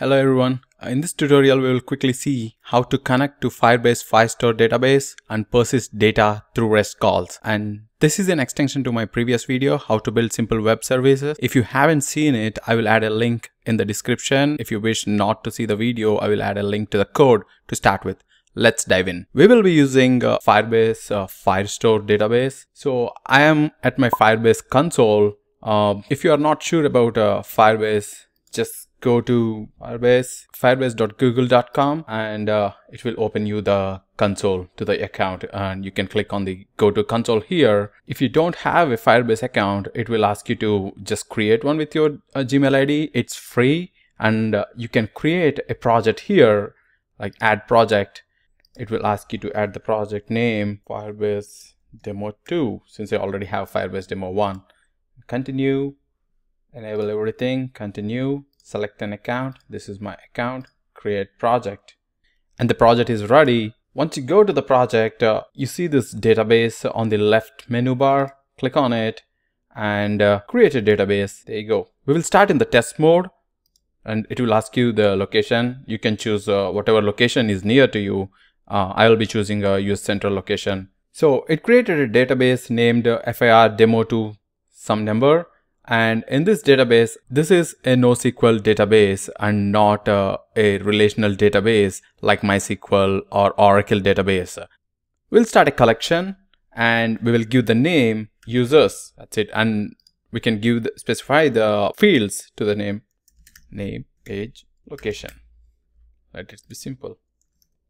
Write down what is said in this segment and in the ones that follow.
Hello everyone. In this tutorial, we will quickly see how to connect to Firebase Firestore database and persist data through REST calls. And this is an extension to my previous video, how to build simple web services. If you haven't seen it, I will add a link in the description. If you wish not to see the video, I will add a link to the code to start with. Let's dive in. We will be using uh, Firebase uh, Firestore database. So I am at my Firebase console. Uh, if you are not sure about uh, Firebase, just go to Firebase, firebase.google.com and uh, it will open you the console to the account and you can click on the go to console here. If you don't have a Firebase account, it will ask you to just create one with your uh, Gmail ID. It's free and uh, you can create a project here like add project. It will ask you to add the project name Firebase demo 2 since you already have Firebase demo 1. Continue, enable everything, continue select an account. This is my account, create project. And the project is ready. Once you go to the project, uh, you see this database on the left menu bar. Click on it and uh, create a database. There you go. We will start in the test mode and it will ask you the location. You can choose uh, whatever location is near to you. Uh, I will be choosing a US Central location. So it created a database named uh, FIR demo to some number and in this database, this is a NoSQL database and not uh, a relational database like MySQL or Oracle database. We'll start a collection and we will give the name users. That's it. And we can give the, specify the fields to the name, name, age, location. Let it be simple.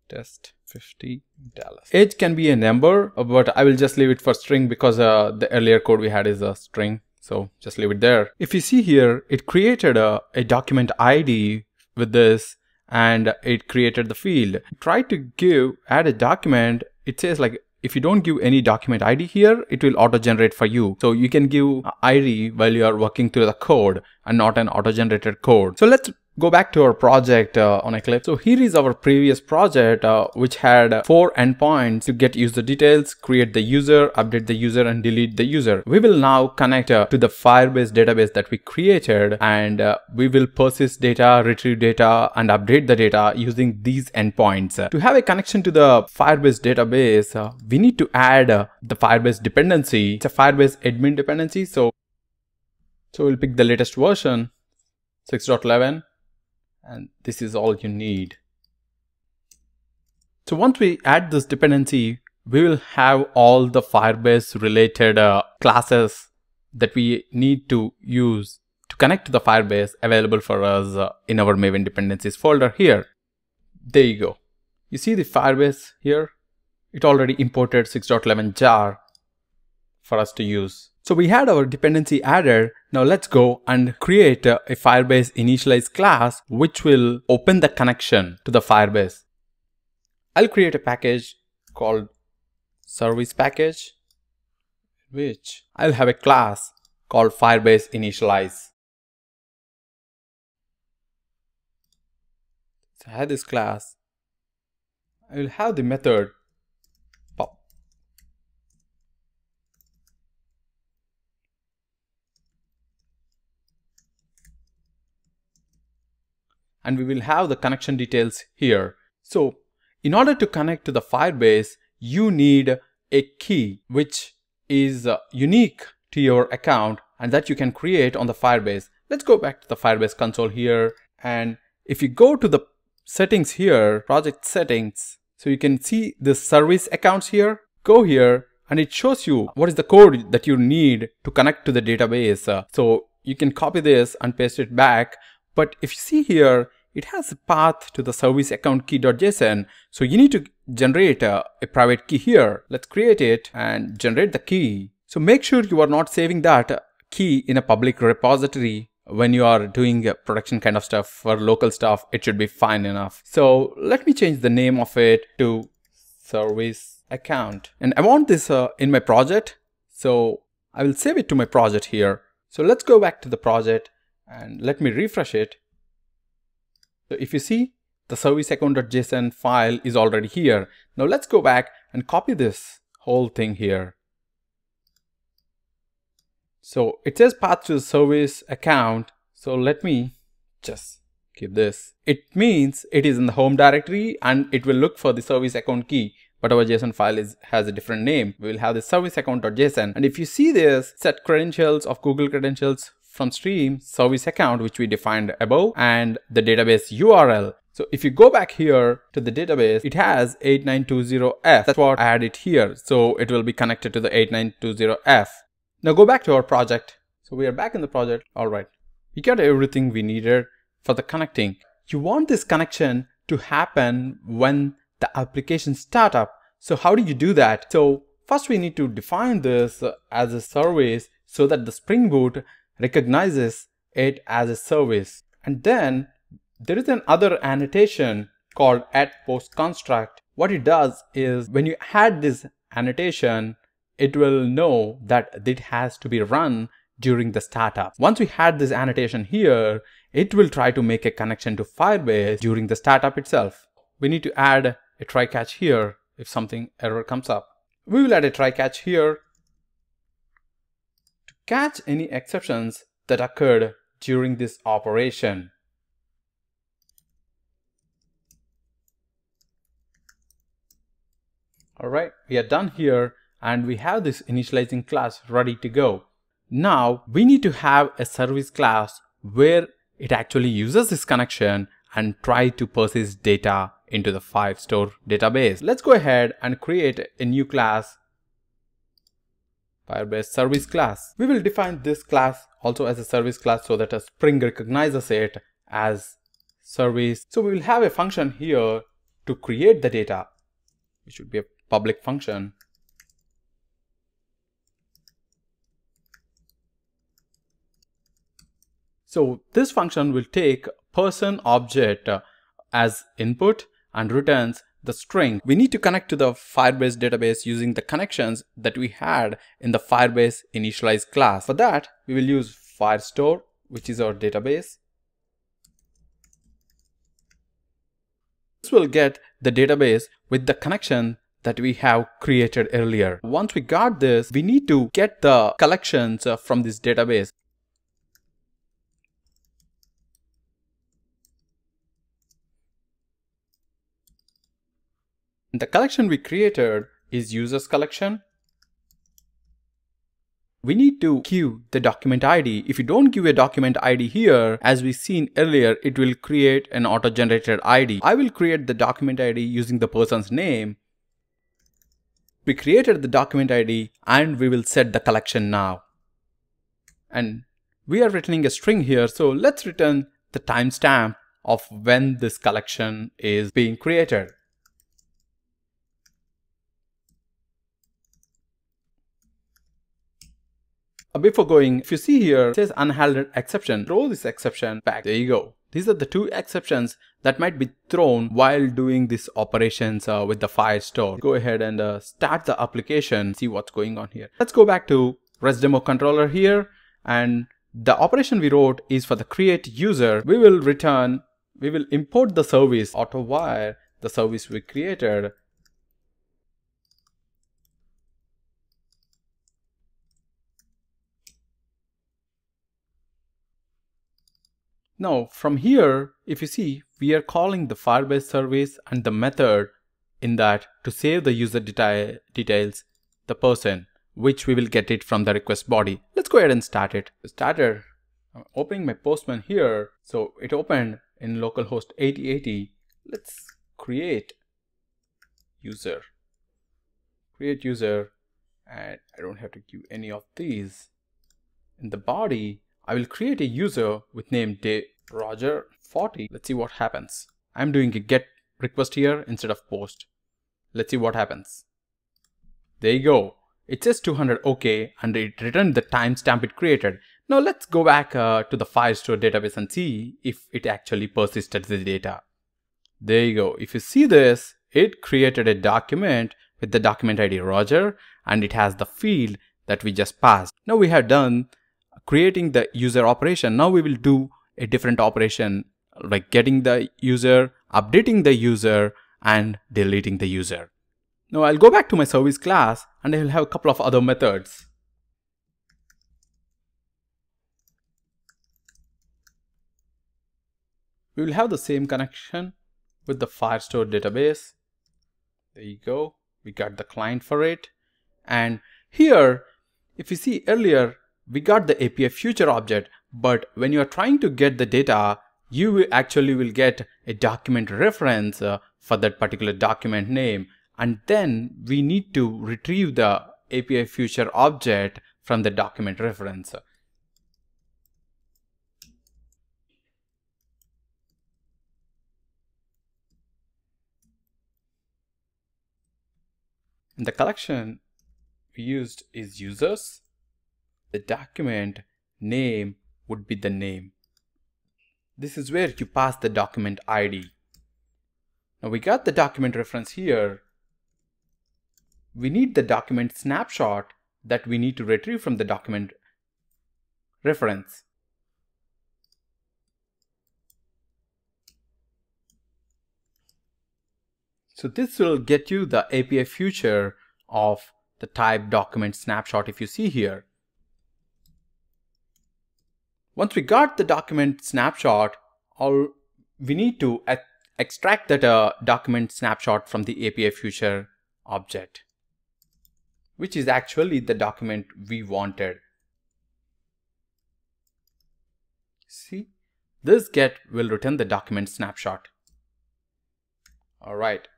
Test 50 Dallas. Age can be a number, but I will just leave it for string because uh, the earlier code we had is a string. So just leave it there. If you see here, it created a, a document ID with this and it created the field. Try to give, add a document. It says like, if you don't give any document ID here, it will auto generate for you. So you can give ID while you are working through the code and not an auto generated code. So let's go back to our project uh, on Eclipse. So here is our previous project, uh, which had four endpoints to get user details, create the user, update the user, and delete the user. We will now connect uh, to the Firebase database that we created, and uh, we will persist data, retrieve data, and update the data using these endpoints. To have a connection to the Firebase database, uh, we need to add uh, the Firebase dependency. It's a Firebase admin dependency, so so we'll pick the latest version, 6.11 and this is all you need. So once we add this dependency, we will have all the Firebase related uh, classes that we need to use to connect to the Firebase available for us uh, in our Maven dependencies folder here. There you go. You see the Firebase here? It already imported 6.11 jar for us to use. So we had our dependency added. Now let's go and create a, Firebase initialize class which will open the connection to the Firebase. I'll create a package called service package which I'll have a class called Firebase initialize. So I have this class. I will have the method and we will have the connection details here. So in order to connect to the Firebase, you need a key which is uh, unique to your account and that you can create on the Firebase. Let's go back to the Firebase console here. And if you go to the settings here, project settings, so you can see the service accounts here, go here and it shows you what is the code that you need to connect to the database. So you can copy this and paste it back. But if you see here, it has a path to the service account key.json. So you need to generate a, a, private key here. Let's create it and generate the key. So make sure you are not saving that key in a public repository when you are doing production kind of stuff for local stuff, it should be fine enough. So let me change the name of it to service account. And I want this uh, in my project. So I will save it to my project here. So let's go back to the project and let me refresh it. So if you see the service account.json file is already here. Now let's go back and copy this whole thing here. So it says path to the service account. So let me just keep this. It means it is in the home directory and it will look for the service account key but our JSON file is has a different name. We will have the service account.json. And if you see this set credentials of Google credentials from stream service account, which we defined above and the database URL. So if you go back here to the database, it has 8920F. That's what I added here. So it will be connected to the 8920F. Now go back to our project. So we are back in the project. All right. We got everything we needed for the connecting. You want this connection to happen when the application startup. So how do you do that? So first we need to define this as a service so that the Spring Boot recognizes it as a service. And then there is another annotation called add post construct. What it does is when you add this annotation, it will know that it has to be run during the startup. Once we had this annotation here, it will try to make a connection to Firebase during the startup itself. We need to add a try catch here if something error comes up. We will add a try catch here catch any exceptions that occurred during this operation. Alright, we are done here and we have this initializing class ready to go. Now we need to have a service class where it actually uses this connection and try to persist data into the Firestore database. Let's go ahead and create a new class Firebase service class. We will define this class also as a service class so that a Spring recognizes it as service. So we will have a function here to create the data. It should be a public function. So this function will take person object as input and returns the string. We need to connect to the Firebase database using the connections that we had in the Firebase initialize class. For that, we will use Firestore, which is our database. This will get the database with the connection that we have created earlier. Once we got this, we need to get the collections uh, from this database. The collection we created is users collection. We need to queue the document ID. If you don't give a document ID here, as we seen earlier, it will create an auto-generated ID. I will create the document ID using the person's name. We created the document ID and we will set the collection now. And we are returning a string here, so let's return the timestamp of when this collection is being created. Uh, before going, if you see here, it says unhandled exception, throw this exception back. There you go. These are the two exceptions that might be thrown while doing these operations uh, with the Firestore. Go ahead and uh, start the application, see what's going on here. Let's go back to REST demo controller here and the operation we wrote is for the create user. We will return, we will import the service AutoWire, the service we created Now from here, if you see, we are calling the Firebase service and the method in that to save the user deta details, the person, which we will get it from the request body. Let's go ahead and start it. Started, I'm opening my Postman here. So it opened in localhost 8080. Let's create user. Create user and I don't have to give any of these. In the body, I will create a user with name Roger40. Let's see what happens. I'm doing a get request here instead of post. Let's see what happens. There you go. It says 200 OK and it returned the timestamp it created. Now let's go back uh, to the Firestore database and see if it actually persisted the data. There you go. If you see this, it created a document with the document ID Roger and it has the field that we just passed. Now we have done creating the user operation. Now we will do a different operation like getting the user, updating the user, and deleting the user. Now I'll go back to my service class and I will have a couple of other methods. We will have the same connection with the Firestore database. There you go. We got the client for it. And here, if you see earlier, we got the API future object, but when you are trying to get the data, you actually will get a document reference uh, for that particular document name. And then we need to retrieve the API future object from the document reference. And the collection we used is users. The document name would be the name. This is where you pass the document ID. Now we got the document reference here. We need the document snapshot that we need to retrieve from the document reference. So this will get you the API future of the type document snapshot if you see here. Once we got the document snapshot, all we need to extract that uh, document snapshot from the API future object, which is actually the document we wanted. See, this get will return the document snapshot. All right.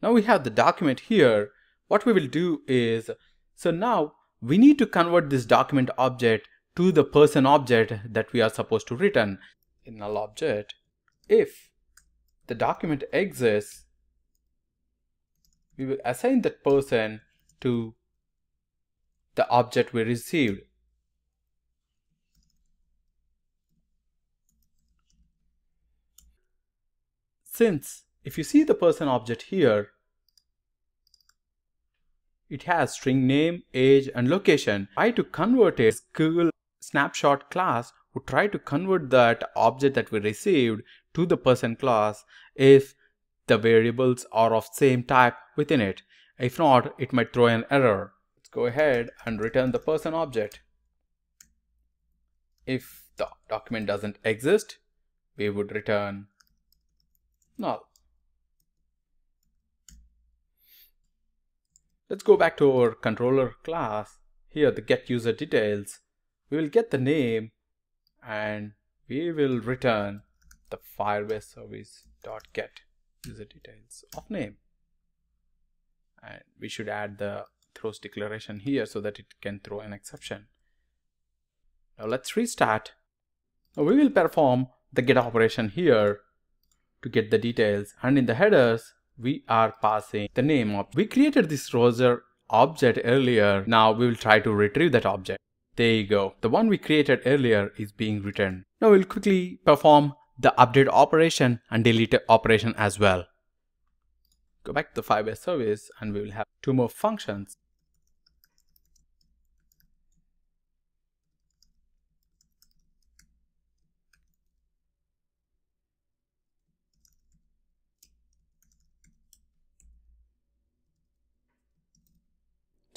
Now we have the document here. What we will do is, so now we need to convert this document object to the person object that we are supposed to return in null object. If the document exists, we will assign that person to the object we received. Since if you see the person object here, it has string name, age, and location. Try to convert a Google snapshot class would try to convert that object that we received to the person class if the variables are of same type within it. If not, it might throw an error. Let's go ahead and return the person object. If the document doesn't exist, we would return null. Let's go back to our controller class. Here the get user details. We will get the name and we will return the Firebase service dot get user details of name. And we should add the throws declaration here so that it can throw an exception. Now let's restart. Now we will perform the get operation here to get the details and in the headers we are passing the name of. We created this roster object earlier. Now we will try to retrieve that object. There you go. The one we created earlier is being returned. Now we'll quickly perform the update operation and delete operation as well. Go back to the Firebase service and we will have two more functions.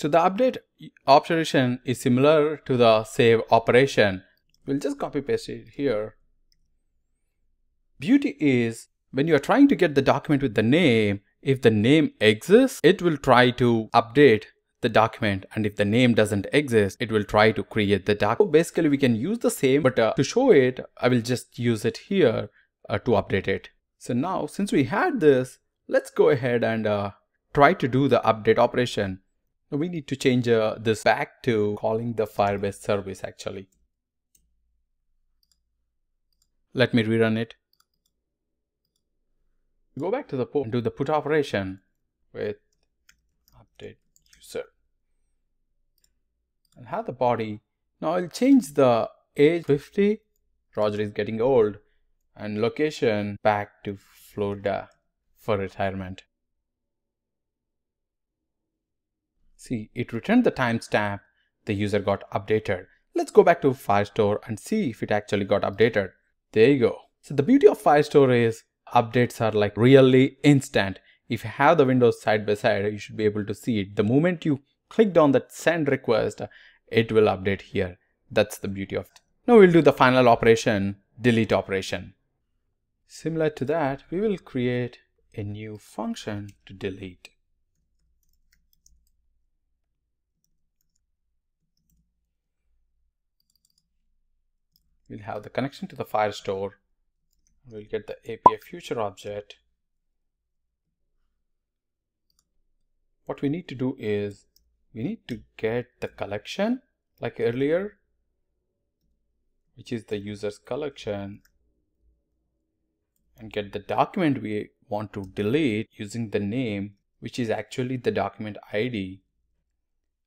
So the update operation is similar to the save operation. We'll just copy paste it here. Beauty is when you're trying to get the document with the name, if the name exists, it will try to update the document and if the name doesn't exist, it will try to create the document. So basically we can use the same, but uh, to show it, I will just use it here uh, to update it. So now since we had this, let's go ahead and uh, try to do the update operation. We need to change uh, this back to calling the Firebase service actually. Let me rerun it. Go back to the port and do the put operation with update user. And have the body. Now I'll change the age 50. Roger is getting old. And location back to Florida for retirement. See, it returned the timestamp the user got updated. Let's go back to Firestore and see if it actually got updated. There you go. So the beauty of Firestore is updates are like really instant. If you have the windows side by side, you should be able to see it. The moment you clicked on that send request, it will update here. That's the beauty of it. Now we'll do the final operation, delete operation. Similar to that, we will create a new function to delete. We'll have the connection to the Firestore. We'll get the API future object. What we need to do is we need to get the collection like earlier, which is the user's collection and get the document we want to delete using the name which is actually the document ID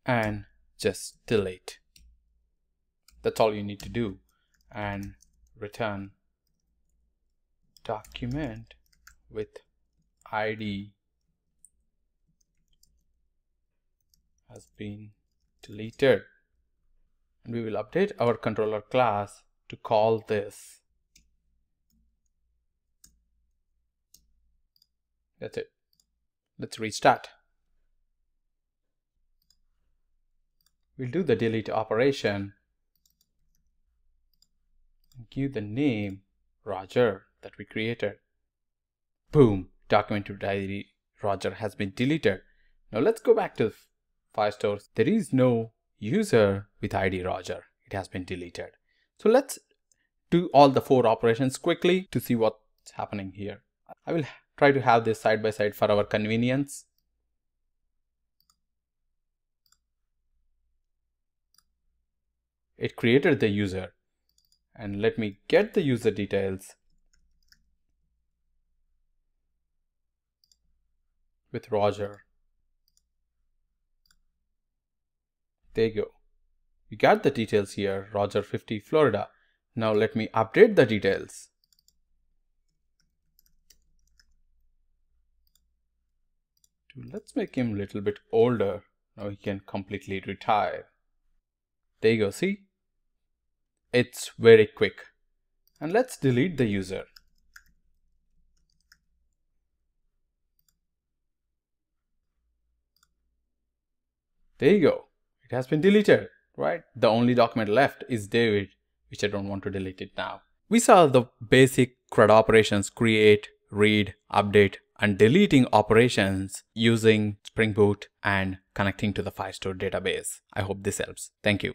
and just delete. That's all you need to do and return document with ID has been deleted and we will update our controller class to call this That's it. Let's restart. We'll do the delete operation give the name Roger that we created. Boom, document ID Roger has been deleted. Now let's go back to Firestore. There is no user with ID Roger. It has been deleted. So let's do all the four operations quickly to see what's happening here. I will try to have this side by side for our convenience. It created the user and let me get the user details with Roger. There you go. We got the details here, Roger 50, Florida. Now let me update the details. Let's make him a little bit older. Now he can completely retire. There you go, see? It's very quick. And let's delete the user. There you go. It has been deleted, right? The only document left is David, which I don't want to delete it now. We saw the basic CRUD operations create, read, update, and deleting operations using Spring Boot and connecting to the Firestore database. I hope this helps. Thank you.